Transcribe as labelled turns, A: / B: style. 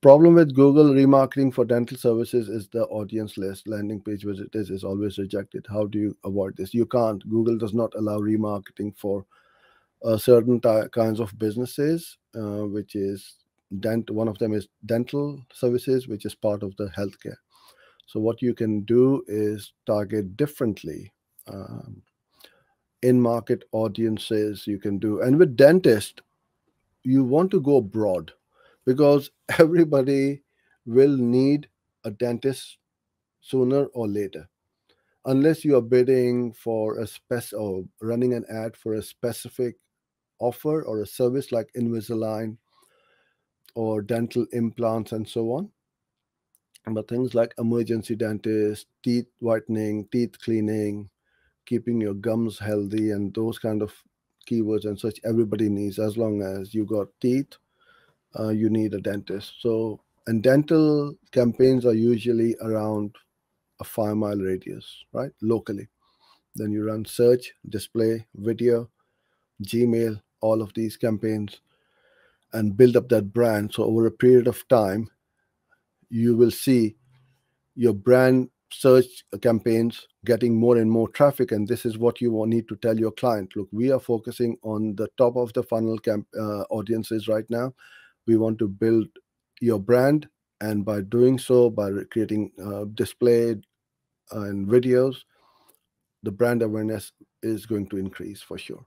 A: problem with google remarketing for dental services is the audience list. Landing page visitors is always rejected. How do you avoid this? You can't. Google does not allow remarketing for uh, certain kinds of businesses uh, which is dent one of them is dental services which is part of the healthcare. So what you can do is target differently um, in market audiences you can do. And with dentist you want to go broad because everybody will need a dentist sooner or later. Unless you are bidding for a spec or running an ad for a specific offer or a service like invisalign or dental implants and so on. But things like emergency dentist teeth whitening teeth cleaning keeping your gums healthy and those kind of keywords and such everybody needs as long as you got teeth uh, you need a dentist. So and dental campaigns are usually around a five mile radius right locally. Then you run search display video gmail all of these campaigns and build up that brand. So over a period of time you will see your brand search campaigns getting more and more traffic and this is what you need to tell your client. Look we are focusing on the top of the funnel camp uh, audiences right now we want to build your brand. And by doing so by creating uh, display and videos the brand awareness is going to increase for sure